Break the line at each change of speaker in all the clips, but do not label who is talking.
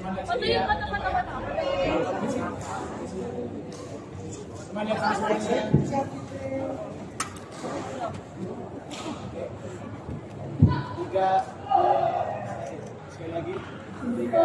Foto yuk, foto, foto,
Tiga, sekali lagi. Tiga,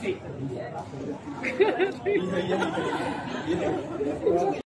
Sì.